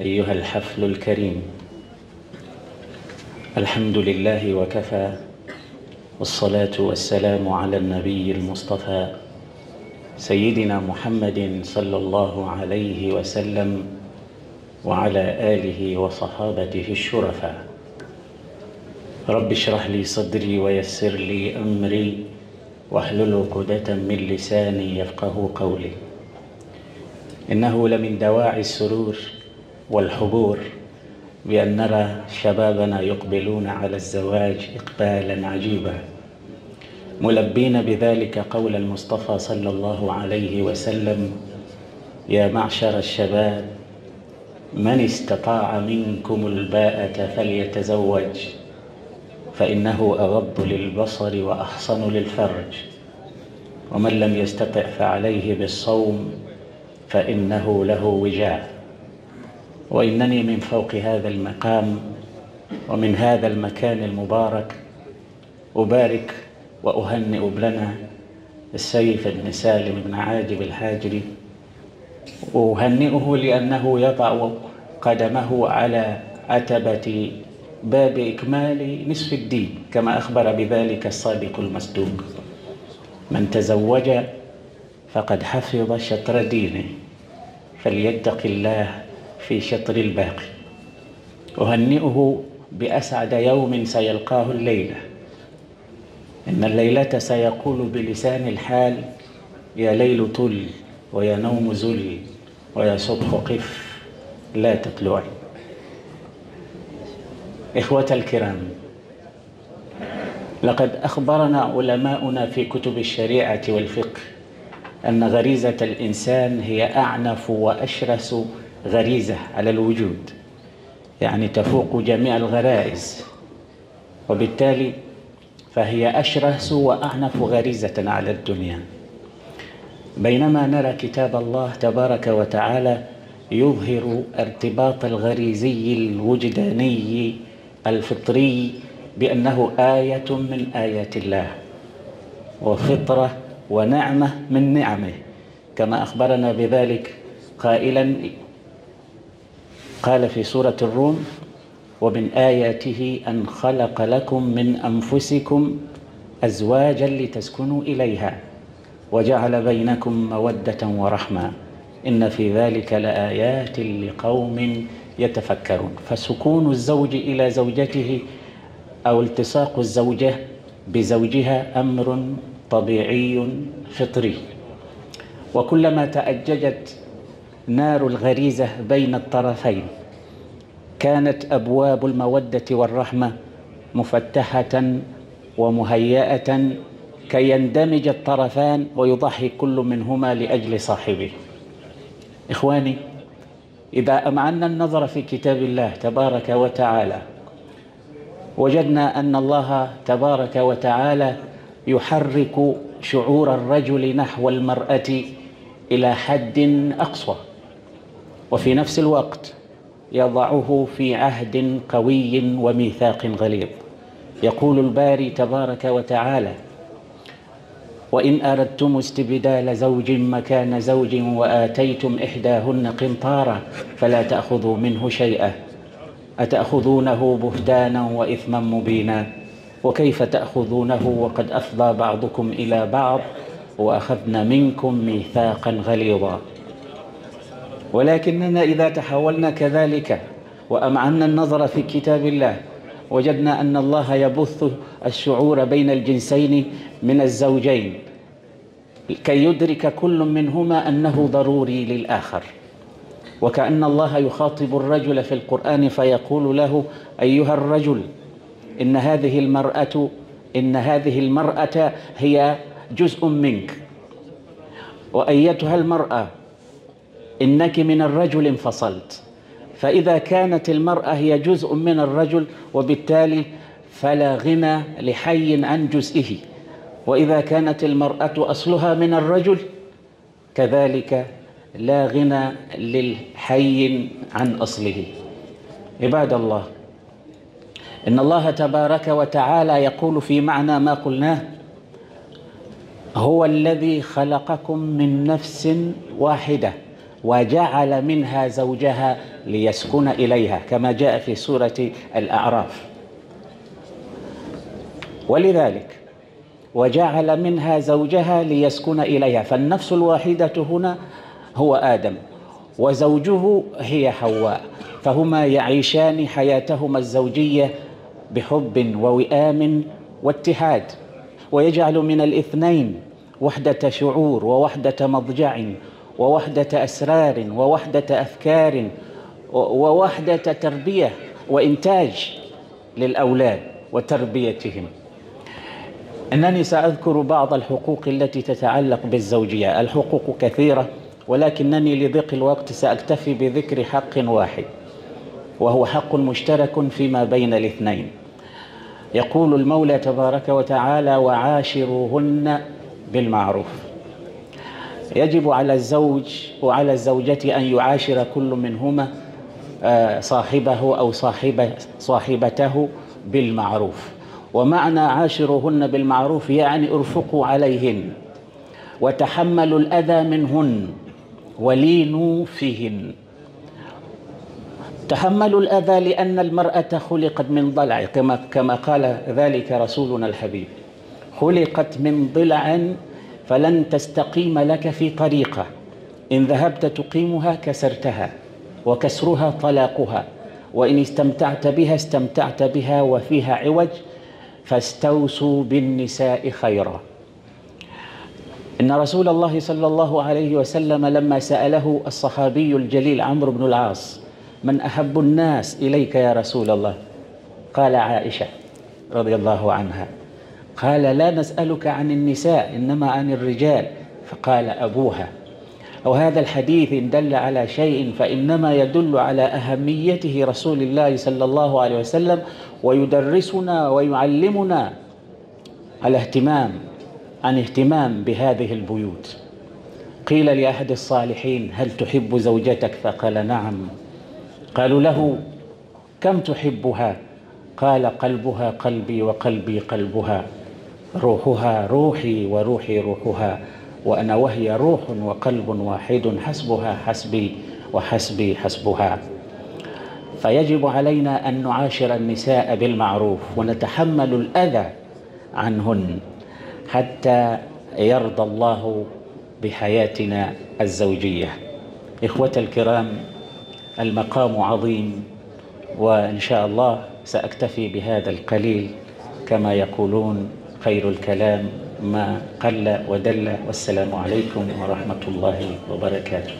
أيها الحفل الكريم. الحمد لله وكفى والصلاة والسلام على النبي المصطفى سيدنا محمد صلى الله عليه وسلم وعلى آله وصحابته الشرفاء. رب اشرح لي صدري ويسر لي أمري واحلل عقدة من لساني يفقه قولي. إنه لمن دواعي السرور والحبور بأن نرى شبابنا يقبلون على الزواج إقبالا عجيبا. ملبين بذلك قول المصطفى صلى الله عليه وسلم يا معشر الشباب من استطاع منكم الباءة فليتزوج فإنه أغض للبصر وأحصن للفرج ومن لم يستطع فعليه بالصوم فإنه له وجاء. وإنني من فوق هذا المقام ومن هذا المكان المبارك أبارك وأهنئ ابننا السيف بن سالم بن عاجب الحاجري. أهنئه لأنه يضع قدمه على عتبة باب إكمال نصف الدين كما أخبر بذلك الصادق المصدوق. من تزوج فقد حفظ شطر دينه فليتق الله في شطر الباقي. أهنئه بأسعد يوم سيلقاه الليلة. إن الليلة سيقول بلسان الحال يا ليل طل ويا نوم زل ويا صبح قف لا تطلعي إخوة الكرام لقد أخبرنا علماؤنا في كتب الشريعة والفقه أن غريزة الإنسان هي أعنف وأشرس غريزة على الوجود يعني تفوق جميع الغرائز. وبالتالي فهي أشرس وأعنف غريزة على الدنيا. بينما نرى كتاب الله تبارك وتعالى يظهر ارتباط الغريزي الوجداني الفطري بأنه آية من آيات الله وفطرة ونعمة من نعمه. كما أخبرنا بذلك قائلا قال في سورة الروم ومن آياته أن خلق لكم من أنفسكم أزواجا لتسكنوا إليها وجعل بينكم مودة ورحمة. إن في ذلك لآيات لقوم يتفكرون. فسكون الزوج إلى زوجته أو التصاق الزوجة بزوجها أمر طبيعي فطري. وكلما تأججت نار الغريزة بين الطرفين. كانت أبواب المودة والرحمة مفتحة ومهيئة كي يندمج الطرفان ويضحي كل منهما لأجل صاحبه. إخواني إذا أمعنا النظر في كتاب الله تبارك وتعالى وجدنا أن الله تبارك وتعالى يحرك شعور الرجل نحو المرأة إلى حد أقصى. وفي نفس الوقت يضعه في عهد قوي وميثاق غليظ. يقول الباري تبارك وتعالى وإن أردتم استبدال زوج مكان زوج وآتيتم إحداهن قنطارا فلا تأخذوا منه شيئا. أتأخذونه بهتانا وإثما مبينا؟ وكيف تأخذونه وقد أفضى بعضكم إلى بعض وأخذنا منكم ميثاقا غليظا؟ ولكننا إذا تحولنا كذلك وأمعنا النظر في كتاب الله وجدنا أن الله يبث الشعور بين الجنسين من الزوجين كي يدرك كل منهما أنه ضروري للآخر. وكأن الله يخاطب الرجل في القرآن فيقول له أيها الرجل إن هذه المرأة إن هذه المرأة هي جزء منك. وأيتها المرأة إنك من الرجل انفصلت. فإذا كانت المرأة هي جزء من الرجل وبالتالي فلا غنى لحي عن جزئه. وإذا كانت المرأة أصلها من الرجل كذلك لا غنى للحي عن أصله. عباد الله إن الله تبارك وتعالى يقول في معنى ما قلناه هو الذي خلقكم من نفس واحدة وجعل منها زوجها ليسكن إليها كما جاء في سورة الأعراف. ولذلك وجعل منها زوجها ليسكن إليها. فالنفس الواحدة هنا هو آدم وزوجه هي حواء. فهما يعيشان حياتهما الزوجية بحب ووئام واتحاد. ويجعل من الاثنين وحدة شعور ووحدة مضجع. ووحدة أسرار ووحدة أفكار ووحدة تربية وإنتاج للأولاد وتربيتهم. أنني سأذكر بعض الحقوق التي تتعلق بالزوجية. الحقوق كثيرة ولكنني لضيق الوقت سأكتفي بذكر حق واحد وهو حق مشترك فيما بين الاثنين. يقول المولى تبارك وتعالى وعاشروهن بالمعروف. يجب على الزوج وعلى الزوجة أن يعاشر كل منهما صاحبه أو صاحبة صاحبته بالمعروف. ومعنى عاشرهن بالمعروف يعني ارفقوا عليهن وتحملوا الأذى منهن ولينوا فيهن. تحملوا الأذى لأن المرأة خلقت من ضلع كما كما قال ذلك رسولنا الحبيب. خلقت من ضلع فلن تستقيم لك في طريقة. إن ذهبت تقيمها كسرتها وكسرها طلاقها. وإن استمتعت بها استمتعت بها وفيها عوج فاستوصوا بالنساء خيرا. إن رسول الله صلى الله عليه وسلم لما سأله الصحابي الجليل عمرو بن العاص من أحب الناس إليك يا رسول الله؟ قال عائشة رضي الله عنها. قال لا نسألك عن النساء إنما عن الرجال. فقال أبوها وهذا الحديث إن دل على شيء فإنما يدل على أهميته رسول الله صلى الله عليه وسلم ويدرسنا ويعلمنا على اهتمام عن اهتمام بهذه البيوت. قيل لأحد الصالحين هل تحب زوجتك? فقال نعم. قالوا له كم تحبها؟ قال قلبها قلبي وقلبي قلبها. روحها روحي وروحي روحها وأنا وهي روح وقلب واحد حسبها حسبي وحسبي حسبها. فيجب علينا أن نعاشر النساء بالمعروف ونتحمل الأذى عنهن حتى يرضى الله بحياتنا الزوجية. إخوة الكرام المقام عظيم وإن شاء الله سأكتفي بهذا القليل كما يقولون خير الكلام ما قل ودل والسلام عليكم ورحمة الله وبركاته.